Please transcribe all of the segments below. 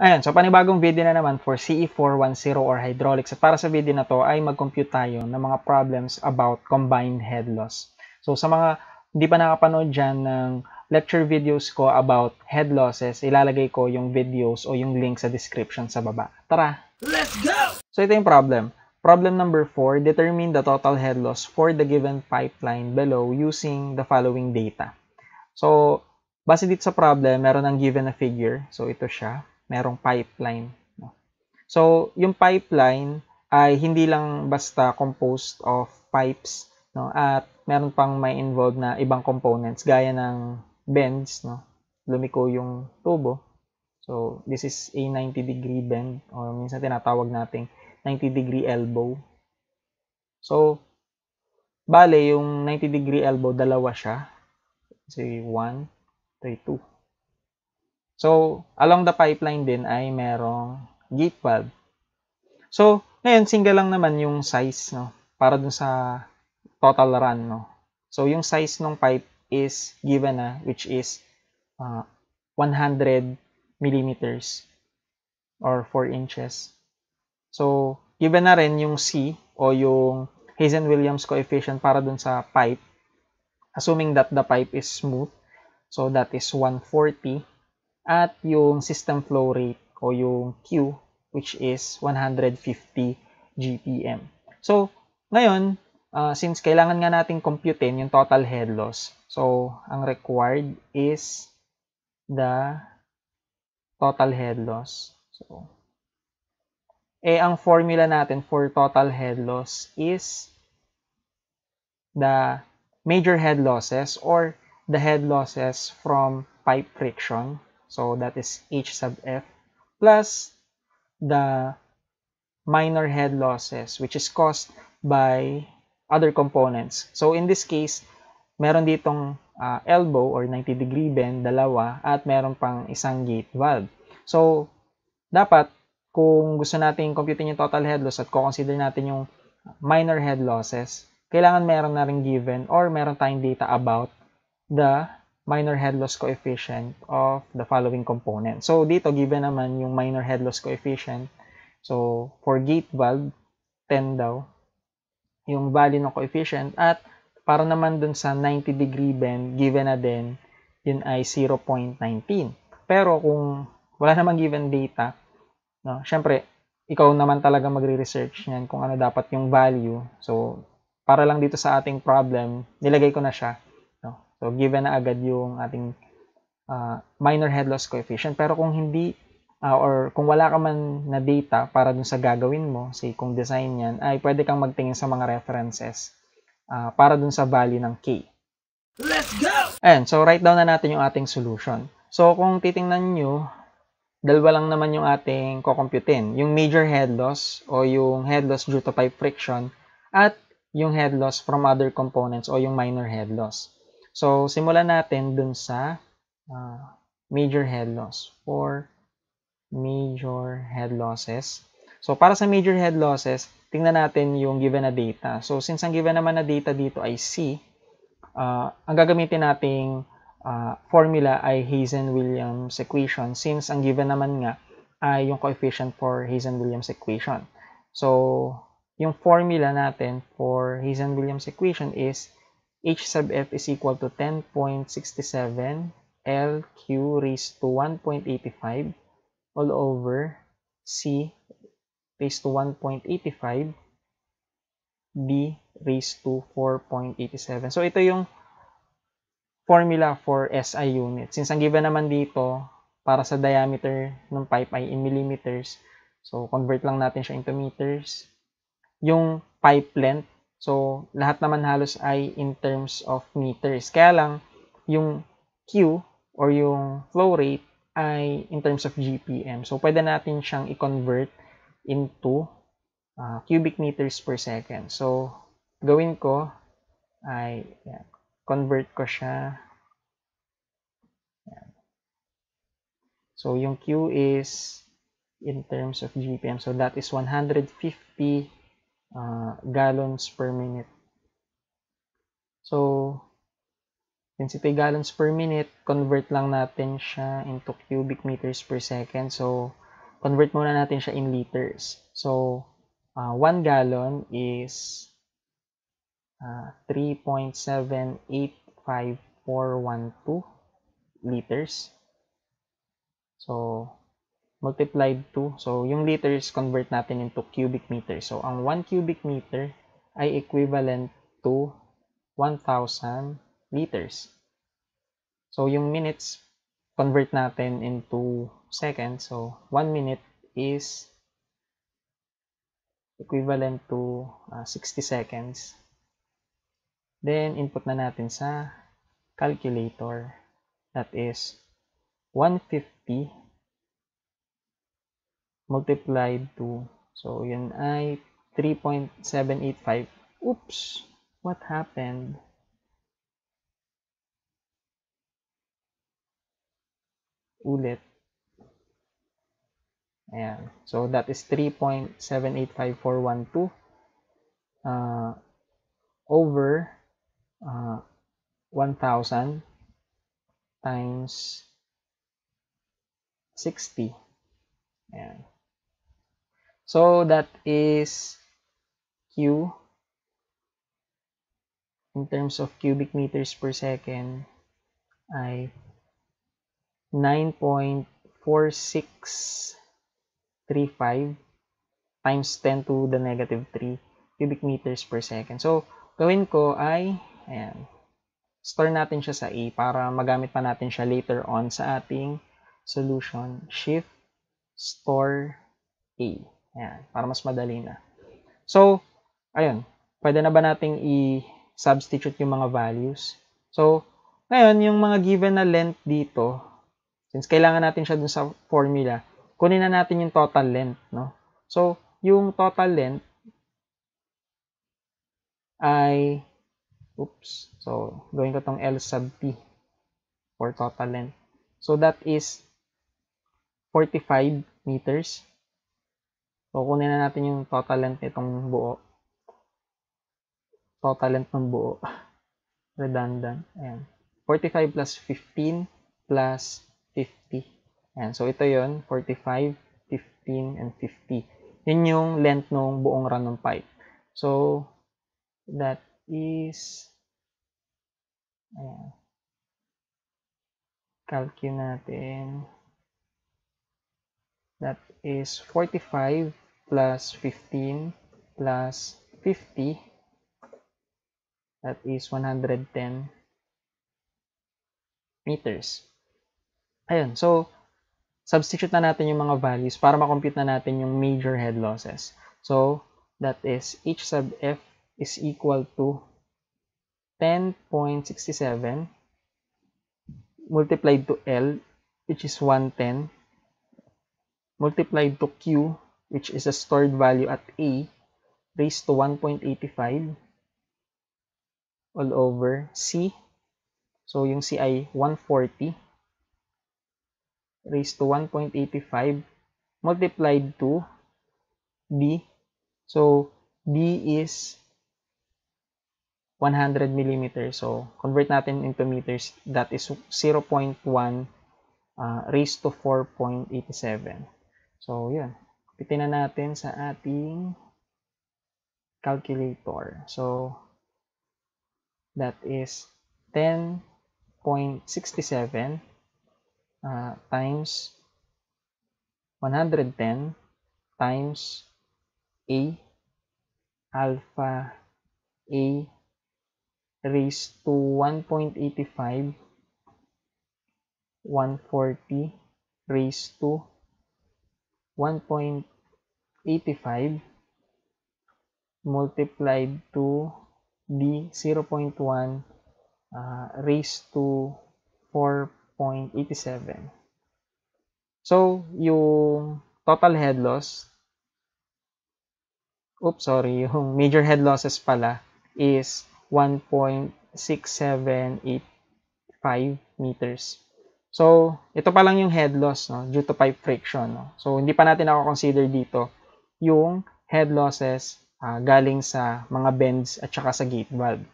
Ayan, so panibagong video na naman for CE410 or hydraulics. At para sa video na to ay mag-compute tayo ng mga problems about combined head loss. So sa mga hindi pa nakapanood dyan ng lecture videos ko about head losses, ilalagay ko yung videos o yung link sa description sa baba. Tara! Let's go! So ito yung problem. Problem number 4, determine the total head loss for the given pipeline below using the following data. So, base dito sa problem, meron ang given na figure. So, ito siya merong pipeline. No? So, yung pipeline ay hindi lang basta composed of pipes no? At meron pang may involved na ibang components gaya ng bends no? Lumiko yung tubo. So this is a 90 degree bend or minsan tinatawag nating 90 degree elbow. So bale yung 90 degree elbow dalawa siya. Say 1 3 2 So, along the pipeline din ay merong gate valve. So, ngayon, single lang naman yung size, no? Para dun sa total run, no? So, yung size ng pipe is given na, which is uh, 100 millimeters or 4 inches. So, given na rin yung C o yung Hazen-Williams coefficient para dun sa pipe, assuming that the pipe is smooth. So, that is 140 at yung system flow rate o yung Q which is 150 GPM. So, ngayon, uh, since kailangan nga natin computein yung total head loss, so, ang required is the total head loss. So, eh, ang formula natin for total head loss is the major head losses or the head losses from pipe friction So that is H sub F plus the minor head losses which is caused by other components. So in this case, meron ditong uh, elbow or 90 degree bend, dalawa, at meron pang isang gate valve. So, dapat kung gusto natin computing yung total head loss at consider natin yung minor head losses, kailangan meron na rin given or meron tayong data about the minor head loss coefficient of the following component. So, dito, given naman yung minor head loss coefficient. So, for gate valve, 10 daw, yung value ng coefficient. At, para naman dun sa 90 degree bend, given na din, yun ay 0.19. Pero, kung wala namang given data, no, syempre, ikaw naman talaga magre-research niyan kung ano dapat yung value. So, para lang dito sa ating problem, nilagay ko na siya So, given na agad yung ating uh, minor head loss coefficient. Pero kung hindi, uh, or kung wala ka man na data para dun sa gagawin mo, say kung design yan, ay pwede kang magtingin sa mga references uh, para dun sa value ng K. Let's go! Ayan, so write down na natin yung ating solution. So, kung titingnan nyo, dalawa lang naman yung ating kukumputin. Yung major head loss o yung head loss due to pipe friction at yung head loss from other components o yung minor head loss. So, simulan natin dun sa uh, major head loss for major head losses. So, para sa major head losses, tingnan natin yung given na data. So, since ang given naman na data dito ay C, uh, ang gagamitin nating uh, formula ay Hazen-Williams equation since ang given naman nga ay yung coefficient for Hazen-Williams equation. So, yung formula natin for Hazen-Williams equation is h sub f is equal to 10.67 L Q raised to 1.85 all over C raised to 1.85 B raised to 4.87. So, ito yung formula for SI unit. Since ang given naman dito, para sa diameter ng pipe ay in millimeters, so convert lang natin siya into meters. Yung pipe length So, lahat naman halos ay in terms of meters. Kaya lang, yung Q or yung flow rate ay in terms of GPM. So, pwede natin siyang i-convert into uh, cubic meters per second. So, gawin ko ay yan, convert ko siya. Yan. So, yung Q is in terms of GPM. So, that is 150 uh, gallons per minute. So, ito gallons per minute, convert lang natin siya into cubic meters per second. So, convert muna natin siya in liters. So, uh, 1 gallon is uh, 3.785412 liters. So, multiplied to, so yung liters convert natin into cubic meter. So, ang 1 cubic meter ay equivalent to 1,000 liters. So, yung minutes, convert natin into seconds. So, 1 minute is equivalent to uh, 60 seconds. Then, input na natin sa calculator. That is 150 multiplied to, so yun ay 3.785. Oops! What happened? Ulit. Ayan. So, that is 3.785412 uh, over uh, 1,000 times 60. Ayan. So, that is Q in terms of cubic meters per second ay 9.4635 times 10 to the negative 3 cubic meters per second. So, gawin ko ay, ayan, store natin siya sa A para magamit pa natin siya later on sa ating solution. Shift, store, A. Ayan, para mas madali na. So, ayun, pwede na ba nating i-substitute yung mga values? So, ngayon, yung mga given na length dito, since kailangan natin siya dun sa formula, kunin na natin yung total length, no? So, yung total length ay, oops, so, gawin ko tong L sub T for total length. So, that is 45 meters. So, kunin na natin yung total length nitong buo. Total length ng buo. Redundant. Ayan. 45 plus 15 plus 50. Ayan. So, ito yon 45, 15, and 50. Yun yung length ng buong run ng pipe. So, that is ayan. Calculate natin. That is 45 plus 15 plus 50. That is 110 meters. Ayun. So, substitute na natin yung mga values para makompute na natin yung major head losses. So, that is H sub F is equal to 10.67 multiplied to L, which is 110 multiplied to Q, which is a stored value at A, raised to 1.85 all over C. So, yung C ay 140 raised to 1.85 multiplied to D. So, D is 100 millimeters. So, convert natin into meters. That is 0.1 uh, raised to 4.87. So, yun. Pitin na natin sa ating calculator. So, that is 10.67 uh, times 110 times A alpha A raised to 1.85 140 raised to 1.85 multiplied to D 0.1 uh, raised to 4.87. So, yung total head loss, oops, sorry, yung major head losses pala is 1.6785 meters. So, ito pa lang yung head loss no, due to pipe friction. No? So, hindi pa natin ako-consider dito yung head losses uh, galing sa mga bends at saka sa gate valve.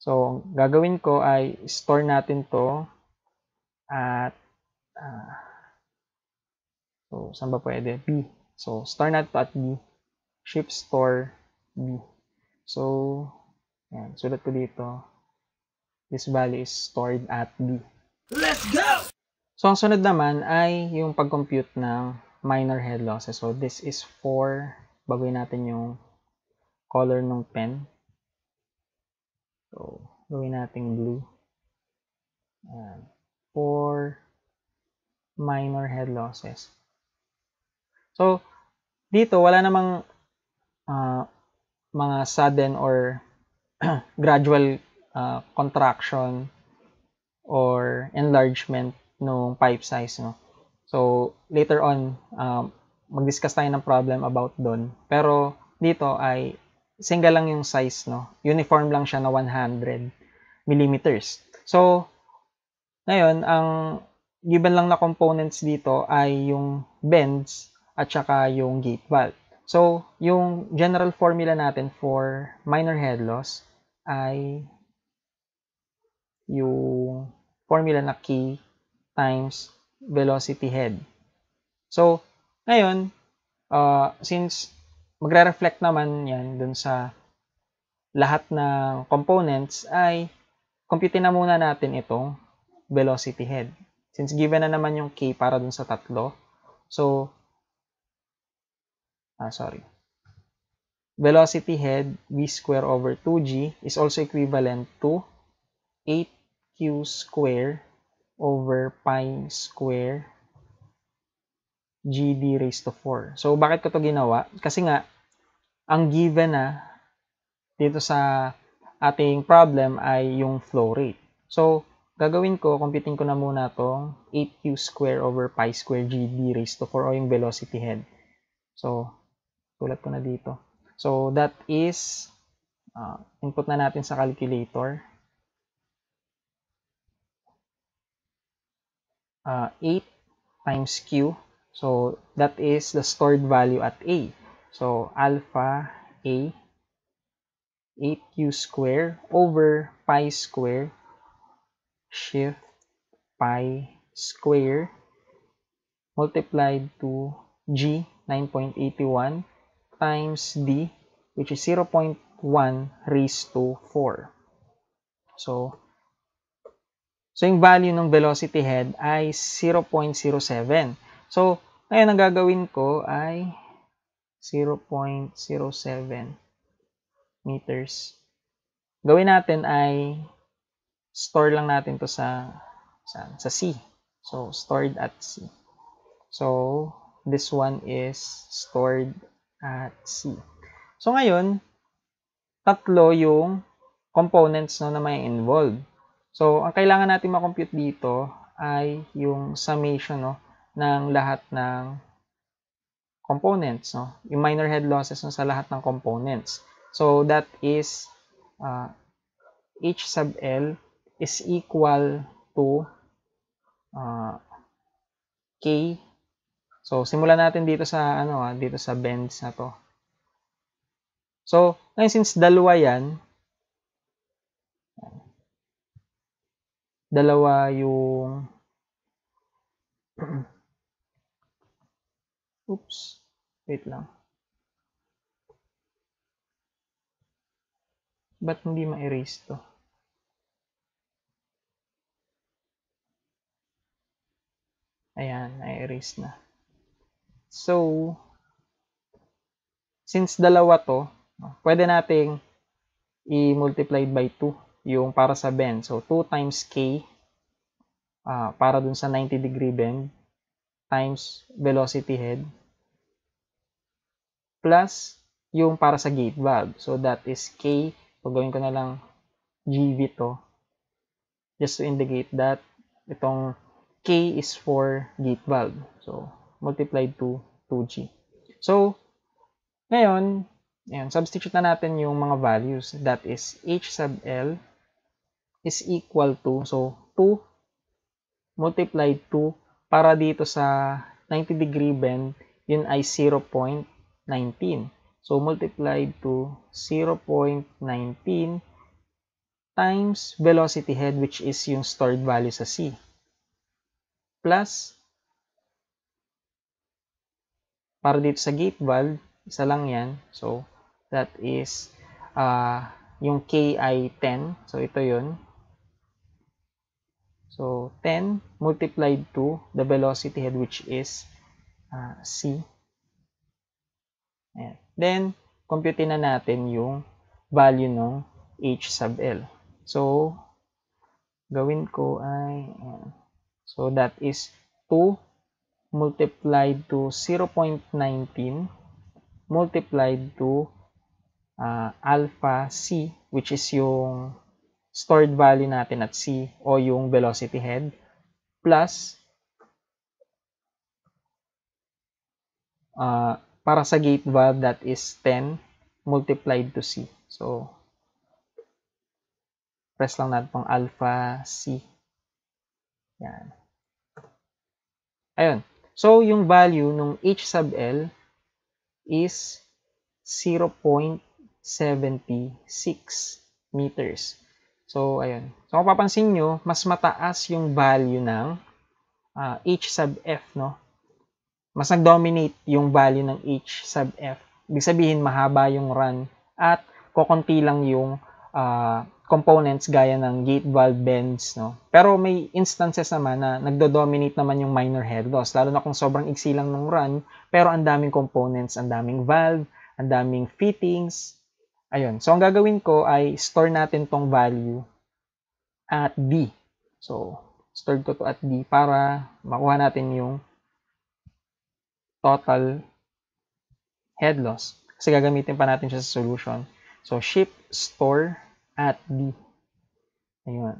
So, gagawin ko ay store natin to at uh, So, saan ba pwede? B. So, store natin to at B. Ship store B. So, yan. Sulat ko dito. This value is stored at B. Let's go! So, ang sunod naman ay yung pag-compute ng minor head losses. So, this is for, baguhin natin yung color ng pen. So, gawin natin blue. Ayan. For minor head losses. So, dito, wala namang uh, mga sudden or gradual uh, contraction or enlargement ng pipe size. No? So, later on, um, mag-discuss tayo ng problem about doon. Pero, dito ay single lang yung size. No? Uniform lang siya na 100 millimeters. So, ngayon, ang given lang na components dito ay yung bends at saka yung gate valve. So, yung general formula natin for minor head loss ay yung formula na K times velocity head. So, ngayon, uh, since magre-reflect naman yan dun sa lahat ng components ay compute na muna natin itong velocity head. Since given na naman yung k para dun sa tatlo, so, ah, sorry. Velocity head v square over 2g is also equivalent to 8q square over pi square gd raised to 4. So, bakit ko to ginawa? Kasi nga, ang given na dito sa ating problem ay yung flow rate. So, gagawin ko, computing ko na muna tong 8q square over pi square gd raised to 4 o yung velocity head. So, tulat ko na dito. So, that is, uh, input na natin sa calculator. Uh, 8 times q. So, that is the stored value at a. So, alpha a 8q square over pi square shift pi square multiplied to g 9.81 times d which is 0.1 raised to 4. So, so yung value ng velocity head ay 0.07. So, ngayon ang gagawin ko ay 0.07 meters. Gawin natin ay store lang natin to sa sa, sa C. So, stored at C. So, this one is stored at C. So, ngayon, tatlo yung components no, na may involved. So, ang kailangan natin makompute dito ay yung summation no, ng lahat ng components. No? Yung minor head losses no, sa lahat ng components. So, that is uh, H sub L is equal to uh, K. So, simulan natin dito sa, ano, ah, dito sa bends na to. So, ngayon since dalawa yan, dalawa yung oops, wait lang. Ba't hindi ma-erase to? Ayan, na-erase na. So, since dalawa to, pwede nating i-multiply by 2 yung para sa bend. So, 2 times k uh, para dun sa 90 degree bend times velocity head plus yung para sa gate valve. So, that is k. So, gawin ko na lang GV to just to indicate that itong K is for gate valve. So, multiplied to 2G. So, ngayon, ayan, substitute na natin yung mga values. That is H sub L is equal to, so, 2 multiplied 2 para dito sa 90 degree bend, yun ay 0.19. So, multiplied to 0.19 times velocity head which is yung stored value sa C plus para dito sa gate valve, isa lang yan. So, that is uh, yung K ay 10. So, ito yun. So, 10 multiplied to the velocity head which is uh, C. Ayan. Then, compute na natin yung value ng H sub L. So, gawin ko ay, ayan. so that is 2 multiplied to 0.19 multiplied to uh, alpha c which is yung stored value natin at c o yung velocity head plus uh, para sa gate valve that is 10 multiplied to c. So, press lang natin pang alpha c. Yan. Ayun. So, yung value ng H sub L is 0.76 meters. So, ayun. So, kung papansin nyo, mas mataas yung value ng uh, H sub F, no? Mas nag-dominate yung value ng H sub F. Ibig sabihin, mahaba yung run at kokonti lang yung uh, components gaya ng gate valve bends, no? Pero may instances naman na nagdo-dominate naman yung minor head loss, lalo na kung sobrang iksi lang ng run, pero ang daming components, ang daming valve, ang daming fittings. Ayun. So, ang gagawin ko ay store natin tong value at D. So, stored ko to at D para makuha natin yung total head loss. Kasi gagamitin pa natin siya sa solution. So, ship store at D. Ayun.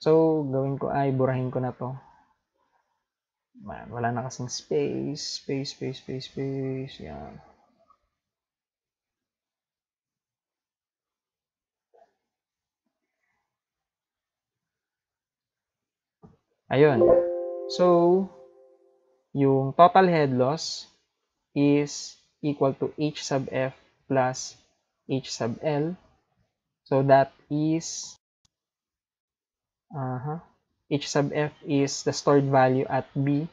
So, gawin ko ay burahin ko na to. Man, wala na kasing space, space, space, space, space. Yan. Ayun. So, yung total head loss is equal to H sub F plus H sub L. So that is uh -huh, H sub F is the stored value at B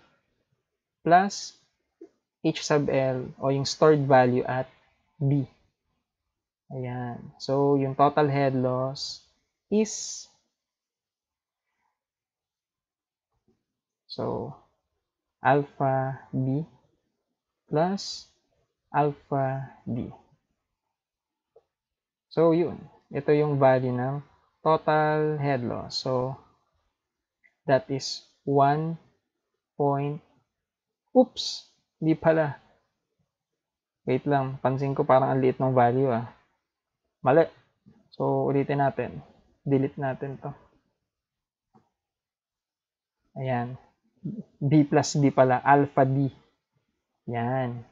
plus H sub L o yung stored value at B. Ayan. So, yung total head loss is so alpha B plus alpha D. So, yun. Ito yung value ng total head loss. So, that is 1 point... Oops! Di pala. Wait lang. Pansin ko parang ang liit ng value ah. Mali. So, ulitin natin. Delete natin to. Ayan. B plus D pala. Alpha D. Yan.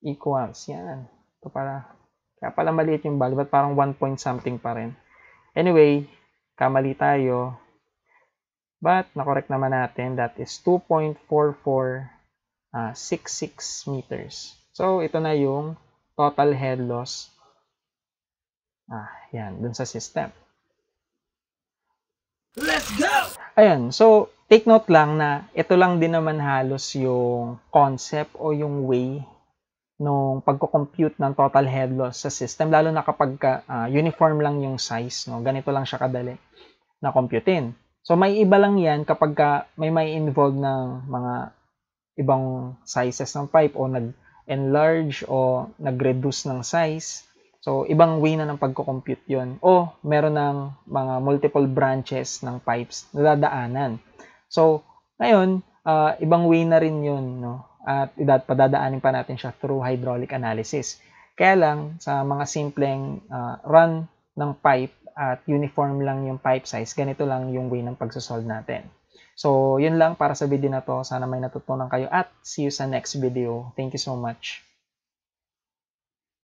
Equals. Yan. Ito para kaya pala maliit yung value, but parang 1 point something pa rin. Anyway, kamali tayo. But, nakorek naman natin, that is 2.4466 uh, meters. So, ito na yung total head loss. Ah, yan, dun sa system. Let's go! Ayan, so, take note lang na ito lang din naman halos yung concept o yung way nung pagko-compute ng total head loss sa system lalo na kapag ka, uh, uniform lang yung size no? Ganito lang siya kadali na computein. So may iba lang yan kapag ka may may involve ng mga ibang sizes ng pipe o nag-enlarge o nag-reduce ng size. So ibang way na ng pagko-compute yon o meron ng mga multiple branches ng pipes na dadaanan so ngayon uh, ibang way na rin yun no at padadaanin pa natin siya through hydraulic analysis. Kaya lang, sa mga simpleng uh, run ng pipe at uniform lang yung pipe size, ganito lang yung way ng pagsosolve natin. So, yun lang para sa video na to. Sana may natutunan kayo at see you sa next video. Thank you so much.